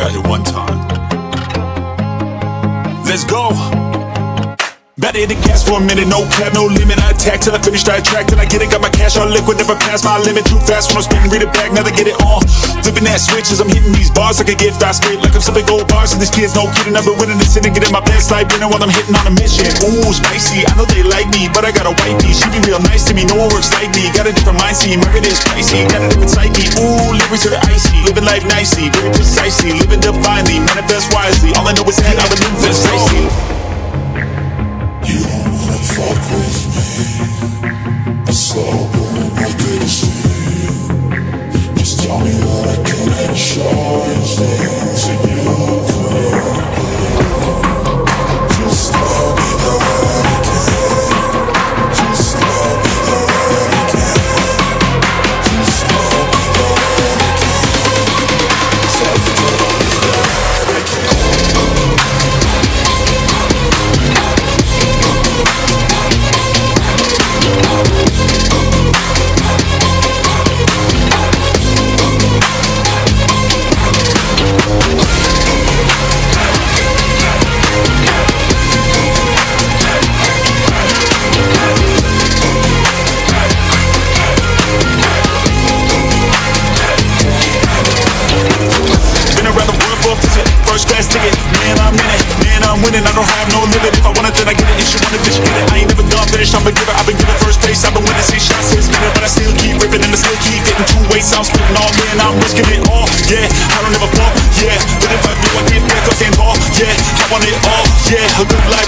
out here one time. Let's go. Hit the gas for a minute, no cap, no limit. I attack till I finish I track, till I get it. Got my cash all liquid, never pass my limit. Too fast when I'm spitting, read it back, never get it all. Flipping that switch as I'm hitting these bars like a gift. I spit like I'm some big old bars, and these kids no kidding. I've been winning this city, getting my best life dinner while I'm hitting on a mission. Ooh, spicy, I know they like me, but I got a wifey. She be real nice to me, no one works like me. Got a different mind, see, married is spicy. Got a different psyche, ooh, lyrics are icy. Living life nicely, very precisely, living divinely, manifest wisely. All I know is that I maneuver precisely. Just tell me that I can show you things you shots, six minutes, but I still keep ripping and I still keep getting two ways. I'm spitting all, man, I'm risking it all. Yeah, I don't ever fall. Yeah, but if I do, I get there, cause I'm ball. Yeah, I want it all. Yeah, a good life,